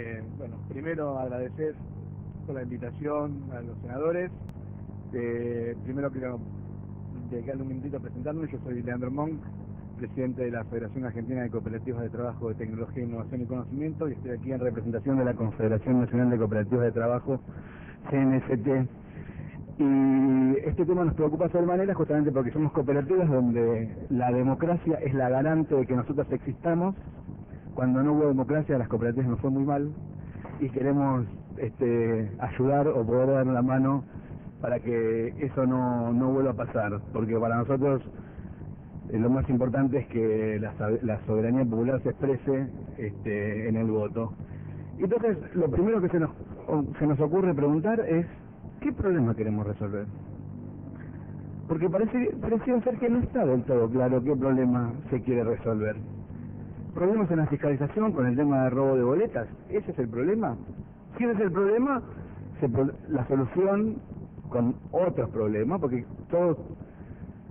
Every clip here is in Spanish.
Eh, bueno, primero agradecer por la invitación a los senadores. Eh, primero quiero dedicarle un minutito a presentarme. Yo soy Leandro Monk, presidente de la Federación Argentina de Cooperativas de Trabajo de Tecnología, Innovación y Conocimiento y estoy aquí en representación de la Confederación Nacional de Cooperativas de Trabajo, CNST. Y este tema nos preocupa sobremanera justamente porque somos cooperativas donde la democracia es la garante de que nosotros existamos. Cuando no hubo democracia las cooperativas nos fue muy mal y queremos este, ayudar o poder dar la mano para que eso no, no vuelva a pasar, porque para nosotros eh, lo más importante es que la, soberanía popular se exprese este, en el voto. Entonces, lo primero que se nos, se nos ocurre preguntar es, ¿qué problema queremos resolver? Porque parece, pareciera ser que no está del todo claro qué problema se quiere resolver. ¿Problemas en la fiscalización con el tema de robo de boletas? ¿Ese es el problema? Si es el problema, se, la solución con otros problemas, porque todo,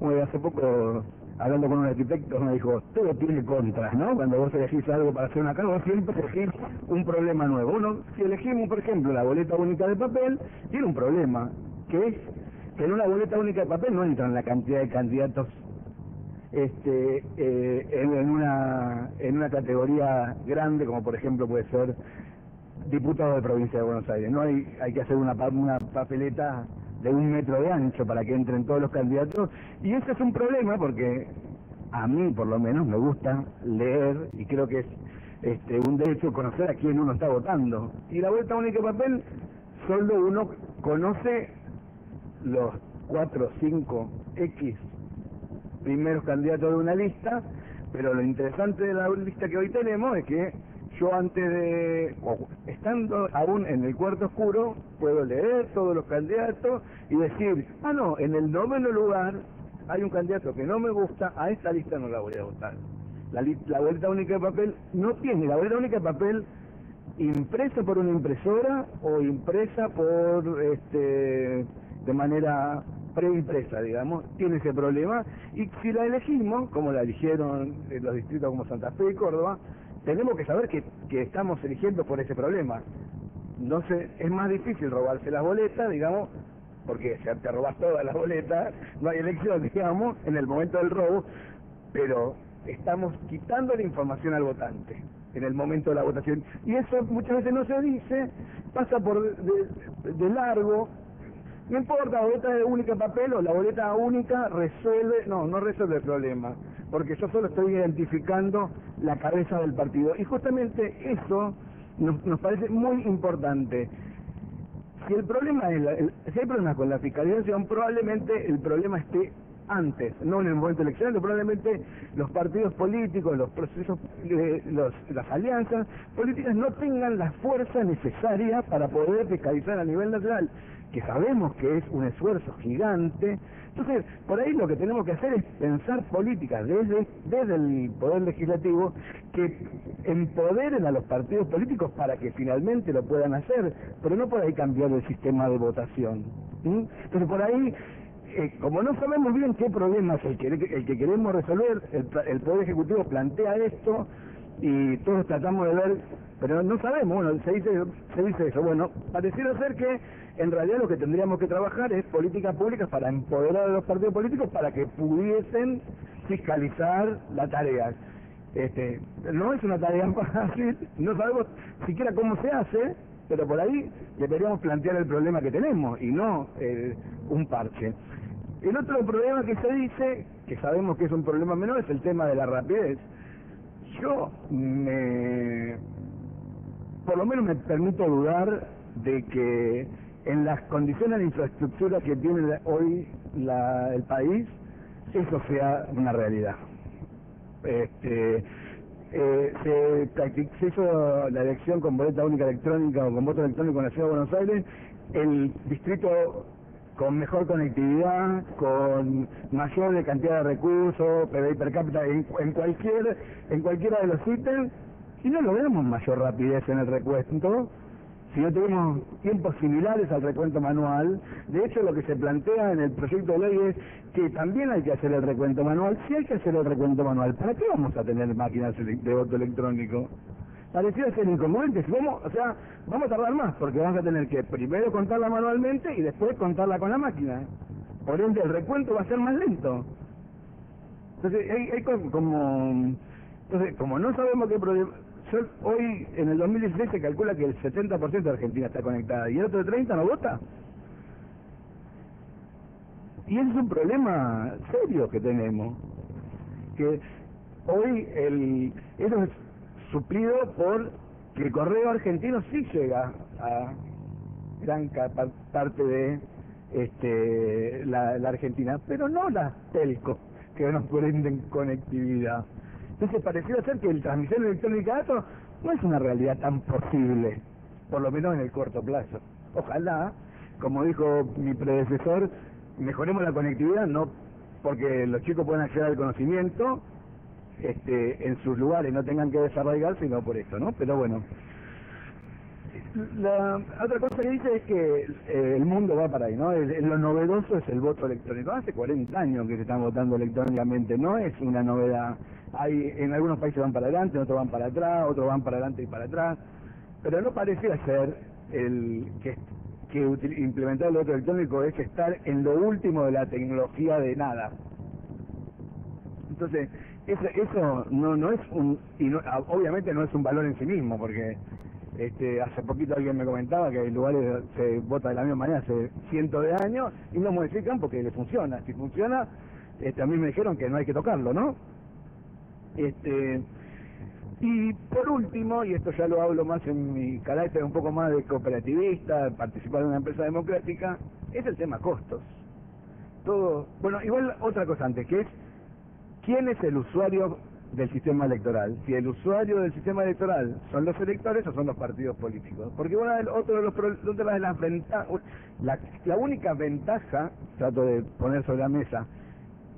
bueno, hace poco hablando con un arquitecto me dijo, todo tiene contras, ¿no? Cuando vos elegís algo para hacer una casa, vos siempre elegís un problema nuevo. Uno, si elegimos, por ejemplo, la boleta única de papel, tiene un problema, que es que en una boleta única de papel no entran la cantidad de candidatos este eh, en, una en una categoría grande como por ejemplo puede ser diputado de provincia de Buenos Aires. No hay hay que hacer una una papeleta de un metro de ancho para que entren todos los candidatos. Y ese es un problema porque a mí por lo menos me gusta leer y creo que es este un derecho conocer a quién uno está votando. Y la vuelta única de papel solo uno conoce los cuatro cinco X primeros candidatos de una lista pero lo interesante de la lista que hoy tenemos es que yo antes de, estando aún en el cuarto oscuro, puedo leer todos los candidatos y decir, ah, no, en el noveno lugar hay un candidato que no me gusta, a esta lista no la voy a votar. La, la boleta única de papel no tiene, la boleta única de papel impresa por una impresora o impresa por, este, de manera preimpresa, digamos, tiene ese problema. Y si la elegimos, como la eligieron en los distritos como Santa Fe y Córdoba, tenemos que saber que, que estamos eligiendo por ese problema. Sé, es más difícil robarse las boletas, digamos, porque si te robas todas las boletas, no hay elección, digamos, en el momento del robo, pero estamos quitando la información al votante en el momento de la votación. Y eso muchas veces no se dice, pasa por de largo, no importa, la boleta de única papel o la boleta única resuelve, no, no resuelve el problema, porque yo solo estoy identificando la cabeza del partido. Y justamente eso nos, nos parece muy importante. Si el problema es, el, si hay problemas con la fiscalización, probablemente el problema esté antes, no en el momento eleccionario, probablemente los partidos políticos, los procesos, eh, los, las alianzas políticas no tengan la fuerza necesaria para poder fiscalizar a nivel nacional que sabemos que es un esfuerzo gigante. Entonces, por ahí lo que tenemos que hacer es pensar políticas desde, desde el Poder Legislativo que empoderen a los partidos políticos para que finalmente lo puedan hacer, pero no por ahí cambiar el sistema de votación. Entonces, por ahí eh, como no sabemos bien qué problema es el que, el que queremos resolver, el, Poder Ejecutivo plantea esto y todos tratamos de ver pero no sabemos, bueno, se dice, se dice eso. Bueno, pareciera ser que en realidad lo que tendríamos que trabajar es políticas públicas para empoderar a los partidos políticos para que pudiesen fiscalizar la tarea. Este, no es una tarea fácil, no sabemos siquiera cómo se hace, pero por ahí deberíamos plantear el problema que tenemos y no eh, un parche. El otro problema que se dice, que sabemos que es un problema menor, es el tema de la rapidez. Yo me por lo menos me permito dudar de que en las condiciones de infraestructura que tiene hoy la, el país, eso sea una realidad. Este, eh, se, se hizo la elección con boleta única electrónica o con voto electrónico en la ciudad de Buenos Aires, el distrito con mejor conectividad, con mayor cantidad de recursos, PBI per cápita en, en cualquier en cualquiera de los ítems si no logramos mayor rapidez en el recuento, si no tenemos tiempos similares al recuento manual, de hecho lo que se plantea en el proyecto de ley es que también hay que hacer el recuento manual, si hay que hacer el recuento manual, ¿para qué vamos a tener máquinas de voto electrónico? Pareciera ser incongruente. Si vamos, o sea, vamos a tardar más, porque vamos a tener que primero contarla manualmente y después contarla con la máquina. Por ende, el recuento va a ser más lento. Entonces, hay, hay como... Entonces, como no sabemos qué problema... Hoy, en el 2016, se calcula que el 70% de Argentina está conectada y el otro 30% no vota. Y ese es un problema serio que tenemos. Que hoy el, eso es suplido por que el correo argentino sí llega a gran parte de este, la, la Argentina, pero no las telco que nos brinden conectividad. Entonces pareciera ser que la transmisión electrónica de datos no es una realidad tan posible, por lo menos en el corto plazo. Ojalá, como dijo mi predecesor, mejoremos la conectividad, no porque los chicos puedan acceder al conocimiento este, en sus lugares, no tengan que desarrollar, sino por eso, ¿no? Pero bueno. La otra cosa que dice es que eh, el mundo va para ahí, ¿no? lo novedoso es el voto electrónico. Hace 40 años que se están votando electrónicamente, no es una novedad. Hay En algunos países van para adelante, otros van para atrás, otros van para adelante y para atrás, pero no parece ser el que implementar el voto electrónico es estar en lo último de la tecnología de nada. Entonces, eso, eso no, no es un, y obviamente no es un valor en sí mismo, porque este, hace poquito alguien me comentaba que en lugares se vota de la misma manera hace cientos de años y no modifican porque le funciona. Si funciona, este, a mí me dijeron que no hay que tocarlo, ¿no? Este, y por último, y esto ya lo hablo más en mi carácter un poco más de cooperativista, participar en una empresa democrática, es el tema costos. Todo, bueno, igual otra cosa antes, que es quién es el usuario del sistema electoral. Si el usuario del sistema electoral son los electores o son los partidos políticos. Porque bueno, otro de los otra de las ventajas, la, la única ventaja, trato de poner sobre la mesa,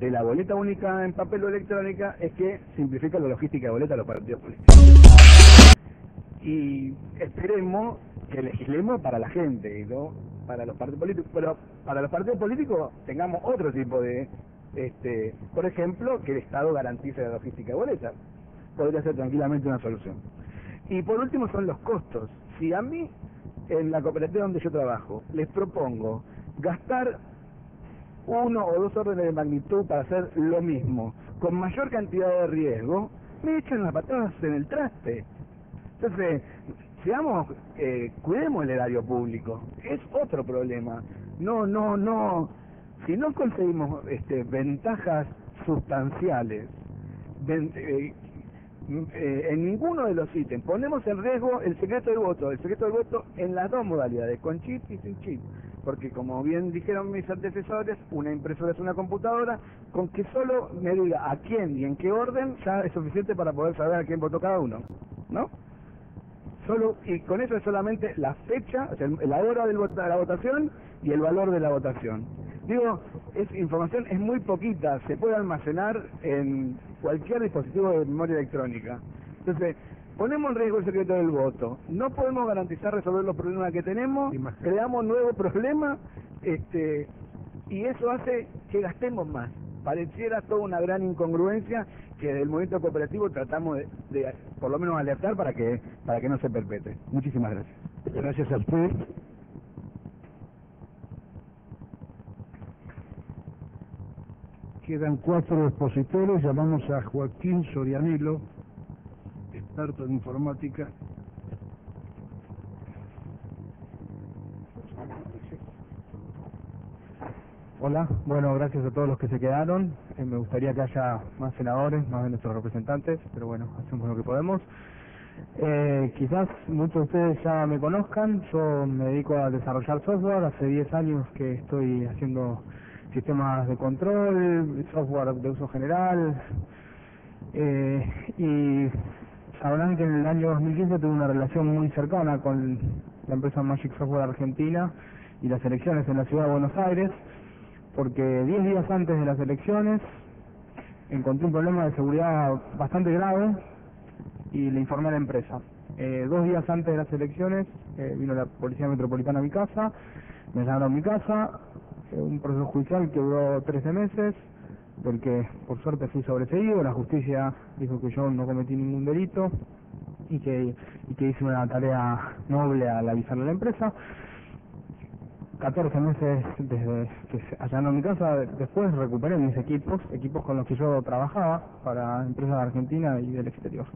de la boleta única en papel o electrónica es que simplifica la logística de boleta a los partidos políticos. Y esperemos que legislemos para la gente y no para los partidos políticos, pero para los partidos políticos tengamos otro tipo de, este, por ejemplo, que el Estado garantice la logística de boleta. Podría ser tranquilamente una solución. Y por último son los costos. Si a mí, en la cooperativa donde yo trabajo, les propongo gastar uno o dos órdenes de magnitud para hacer lo mismo, con mayor cantidad de riesgo, me echan las patadas en el traste. Entonces, seamos, eh, cuidemos el erario público, es otro problema. No, no, no, si no conseguimos este, ventajas sustanciales, eh, eh, en ninguno de los ítems. Ponemos en riesgo el secreto del voto, el secreto del voto en las dos modalidades, con chip y sin chip. Porque como bien dijeron mis antecesores, una impresora es una computadora, con que solo me diga a quién y en qué orden ya es suficiente para poder saber a quién votó cada uno, ¿no? Solo, y con eso es solamente la fecha, o sea, la hora de la votación y el valor de la votación. Digo, es información es muy poquita, se puede almacenar en cualquier dispositivo de memoria electrónica. Entonces, ponemos en riesgo el secreto del voto. No podemos garantizar resolver los problemas que tenemos, creamos nuevos problemas, este, y eso hace que gastemos más. Pareciera toda una gran incongruencia que del movimiento cooperativo tratamos de, por lo menos alertar para que para que no se perpetre. Muchísimas gracias. Gracias a usted. Quedan cuatro expositores, llamamos a Joaquín Sorianelo, experto en informática. Hola, bueno, gracias a todos los que se quedaron. Eh, me gustaría que haya más senadores, más de nuestros representantes, pero bueno, hacemos lo que podemos. Eh, quizás muchos de ustedes ya me conozcan, yo me dedico a desarrollar software, hace 10 años que estoy haciendo sistemas de control, software de uso general. Eh, y sabrán que en el año 2015 tuve una relación muy cercana con la empresa Magic Software Argentina y las elecciones en la ciudad de Buenos Aires, porque 10 días antes de las elecciones encontré un problema de seguridad bastante grave y le informé a la empresa. Eh, dos días antes de las elecciones eh, vino la Policía Metropolitana a mi casa, me llamaron a mi casa, un proceso judicial que duró 13 meses, del que por suerte fui sobreseído, la justicia dijo que yo no cometí ningún delito y que, y que hice una tarea noble al avisarle a la empresa. 14 meses desde que allanó mi casa, después recuperé mis equipos, equipos con los que yo trabajaba para empresas de Argentina y del exterior.